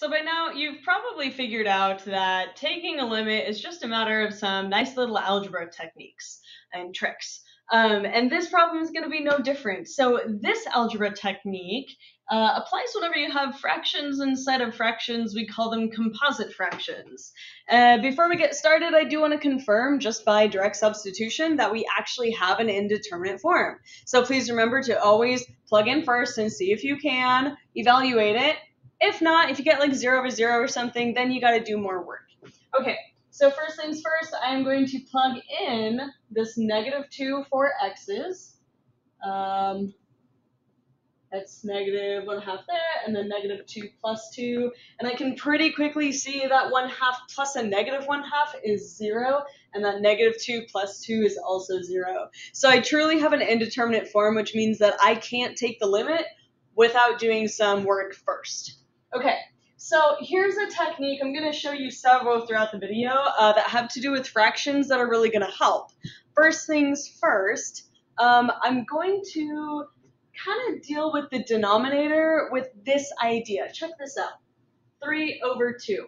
So by now you've probably figured out that taking a limit is just a matter of some nice little algebra techniques and tricks. Um, and this problem is going to be no different. So this algebra technique uh, applies whenever you have fractions inside of fractions. We call them composite fractions. Uh, before we get started, I do want to confirm just by direct substitution that we actually have an indeterminate form. So please remember to always plug in first and see if you can evaluate it. If not, if you get like 0 over 0 or something, then you got to do more work. Okay, so first things first, I'm going to plug in this negative 2 for x's. Um, that's negative 1 half there, and then negative 2 plus 2. And I can pretty quickly see that 1 half plus a negative 1 half is 0, and that negative 2 plus 2 is also 0. So I truly have an indeterminate form, which means that I can't take the limit without doing some work first. Okay, so here's a technique. I'm going to show you several throughout the video uh, that have to do with fractions that are really going to help. First things first, um, I'm going to kind of deal with the denominator with this idea. Check this out. 3 over 2.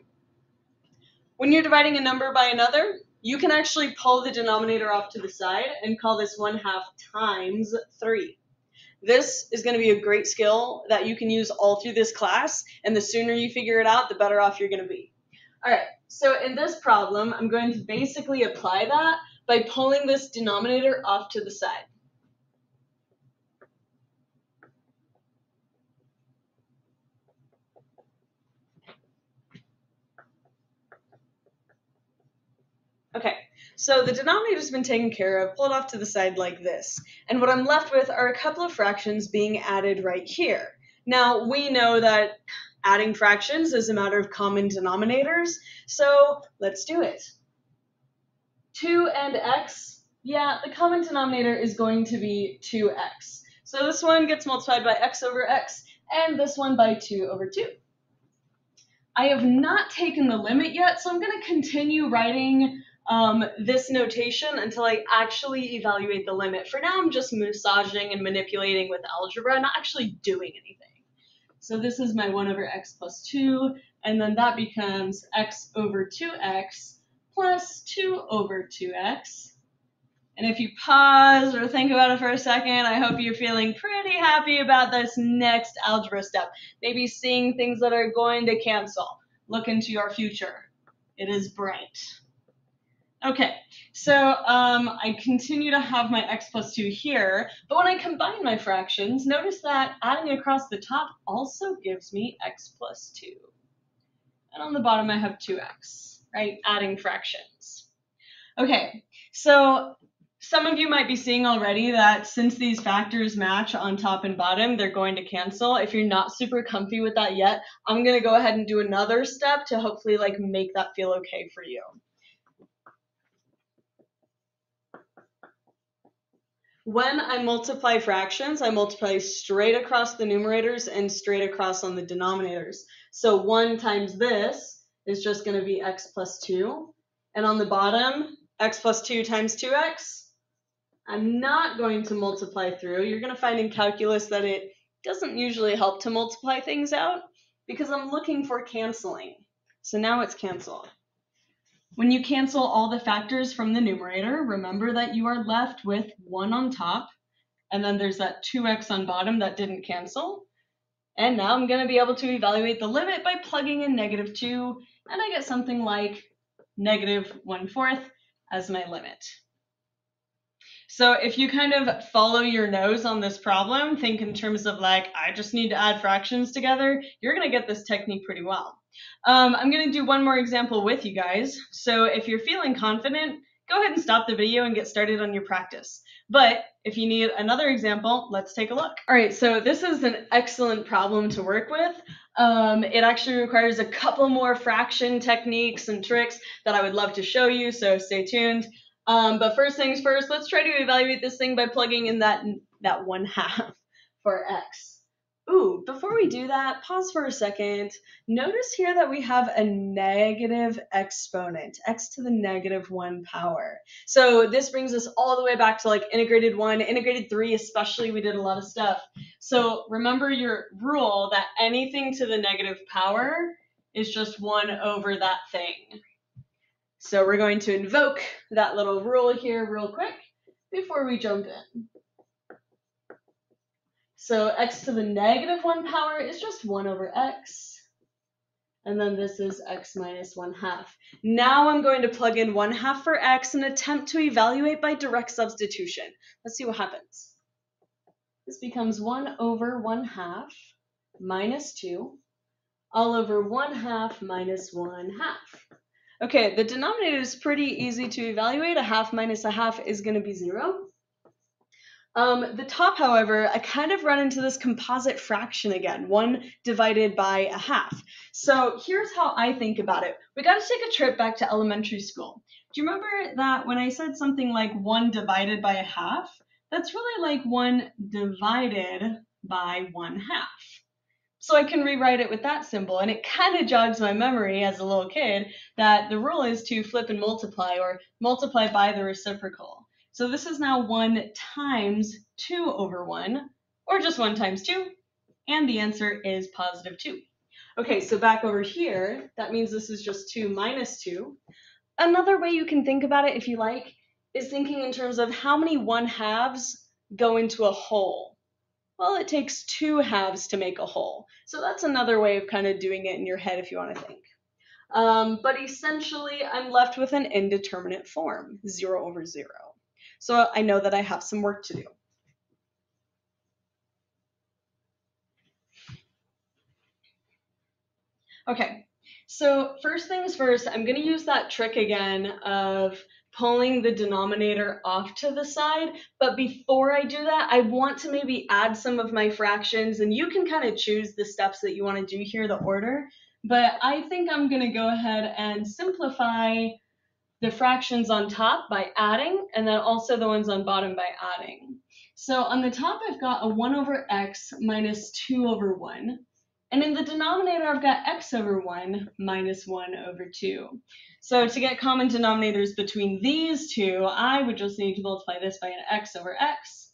When you're dividing a number by another, you can actually pull the denominator off to the side and call this 1 half times 3. This is going to be a great skill that you can use all through this class, and the sooner you figure it out, the better off you're going to be. All right, so in this problem, I'm going to basically apply that by pulling this denominator off to the side. Okay, so the denominator's been taken care of, pulled off to the side like this. And what I'm left with are a couple of fractions being added right here. Now, we know that adding fractions is a matter of common denominators, so let's do it. 2 and x, yeah, the common denominator is going to be 2x. So this one gets multiplied by x over x, and this one by 2 over 2. I have not taken the limit yet, so I'm going to continue writing um, this notation until I actually evaluate the limit. For now, I'm just massaging and manipulating with algebra, not actually doing anything. So this is my 1 over x plus 2, and then that becomes x over 2x plus 2 over 2x. And if you pause or think about it for a second, I hope you're feeling pretty happy about this next algebra step. Maybe seeing things that are going to cancel. Look into your future. It is bright. Okay, so um, I continue to have my x plus 2 here, but when I combine my fractions, notice that adding across the top also gives me x plus 2. And on the bottom I have 2x, right? Adding fractions. Okay, so some of you might be seeing already that since these factors match on top and bottom, they're going to cancel. If you're not super comfy with that yet, I'm going to go ahead and do another step to hopefully like make that feel okay for you. When I multiply fractions, I multiply straight across the numerators and straight across on the denominators. So 1 times this is just going to be x plus 2. And on the bottom, x plus 2 times 2x. I'm not going to multiply through. You're going to find in calculus that it doesn't usually help to multiply things out because I'm looking for canceling. So now it's canceled. When you cancel all the factors from the numerator, remember that you are left with 1 on top, and then there's that 2x on bottom that didn't cancel. And now I'm going to be able to evaluate the limit by plugging in negative 2, and I get something like negative 1 fourth as my limit. So if you kind of follow your nose on this problem, think in terms of like, I just need to add fractions together, you're going to get this technique pretty well. Um, I'm going to do one more example with you guys. So if you're feeling confident, go ahead and stop the video and get started on your practice. But if you need another example, let's take a look. All right, so this is an excellent problem to work with. Um, it actually requires a couple more fraction techniques and tricks that I would love to show you, so stay tuned. Um, but first things first, let's try to evaluate this thing by plugging in that, that one half for x. Ooh, before we do that, pause for a second. Notice here that we have a negative exponent, x to the negative 1 power. So this brings us all the way back to like integrated 1, integrated 3 especially, we did a lot of stuff. So remember your rule that anything to the negative power is just 1 over that thing. So we're going to invoke that little rule here real quick before we jump in. So x to the negative 1 power is just 1 over x. And then this is x minus 1 half. Now I'm going to plug in 1 half for x and attempt to evaluate by direct substitution. Let's see what happens. This becomes 1 over 1 half minus 2 all over 1 half minus 1 half. Okay, the denominator is pretty easy to evaluate. A half minus a half is going to be 0. Um, the top, however, I kind of run into this composite fraction again, 1 divided by a half. So here's how I think about it. We got to take a trip back to elementary school. Do you remember that when I said something like 1 divided by a half? That's really like 1 divided by 1 half. So I can rewrite it with that symbol, and it kind of jogs my memory as a little kid that the rule is to flip and multiply, or multiply by the reciprocal. So this is now 1 times 2 over 1, or just 1 times 2, and the answer is positive 2. Okay, so back over here, that means this is just 2 minus 2. Another way you can think about it, if you like, is thinking in terms of how many 1 halves go into a whole. Well, it takes two halves to make a whole. So that's another way of kind of doing it in your head if you want to think. Um, but essentially, I'm left with an indeterminate form, 0 over 0. So I know that I have some work to do. Okay, so first things first, I'm going to use that trick again of pulling the denominator off to the side. But before I do that, I want to maybe add some of my fractions and you can kind of choose the steps that you want to do here, the order. But I think I'm going to go ahead and simplify the fractions on top by adding and then also the ones on bottom by adding. So on the top, I've got a 1 over x minus 2 over 1. And in the denominator, I've got x over 1 minus 1 over 2. So to get common denominators between these two, I would just need to multiply this by an x over x.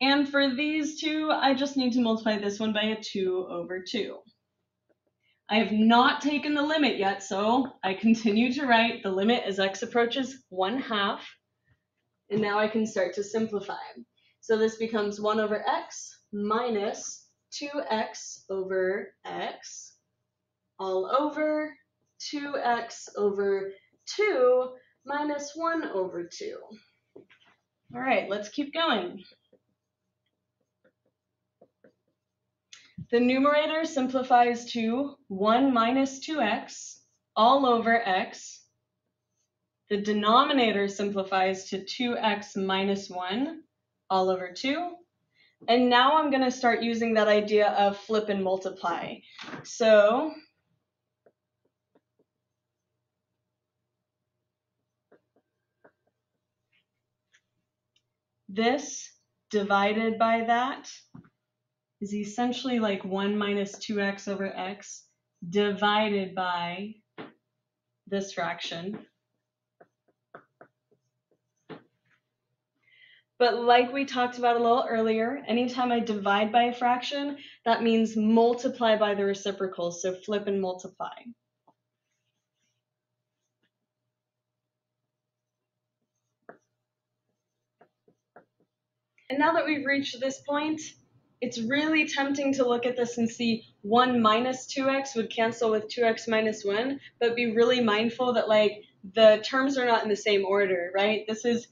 And for these two, I just need to multiply this one by a 2 over 2. I have not taken the limit yet, so I continue to write the limit as x approaches 1 half. And now I can start to simplify. So this becomes 1 over x minus 2x over x all over 2x over 2 minus 1 over 2. All right, let's keep going. The numerator simplifies to 1 minus 2x all over x. The denominator simplifies to 2x minus 1 all over 2. And now I'm going to start using that idea of flip and multiply. So this divided by that is essentially like 1 minus 2x over x divided by this fraction. But like we talked about a little earlier, anytime I divide by a fraction, that means multiply by the reciprocal, so flip and multiply. And now that we've reached this point, it's really tempting to look at this and see 1 minus 2x would cancel with 2x minus 1, but be really mindful that like the terms are not in the same order, right? This is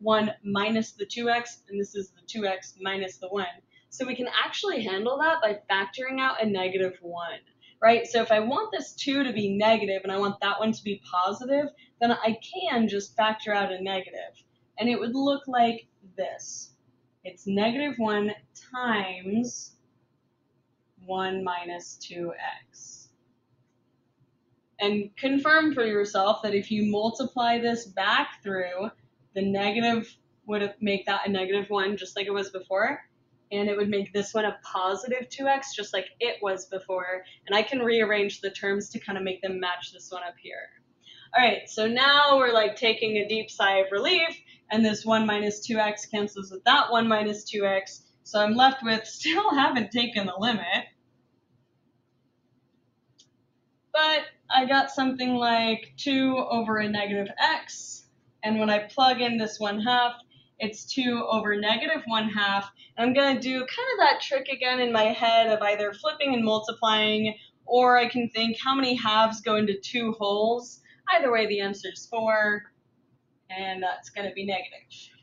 1 minus the 2x, and this is the 2x minus the 1. So we can actually handle that by factoring out a negative 1, right? So if I want this 2 to be negative and I want that one to be positive, then I can just factor out a negative. And it would look like this. It's negative 1 times 1 minus 2x. And confirm for yourself that if you multiply this back through, the negative would make that a negative 1 just like it was before. And it would make this one a positive 2x just like it was before. And I can rearrange the terms to kind of make them match this one up here. All right, so now we're like taking a deep sigh of relief, and this 1 minus 2x cancels with that 1 minus 2x. So I'm left with, still haven't taken the limit. But I got something like 2 over a negative x, and when I plug in this 1 half, it's 2 over negative 1 half. And I'm going to do kind of that trick again in my head of either flipping and multiplying, or I can think how many halves go into two wholes. Either way, the answer is 4, and that's going to be negative.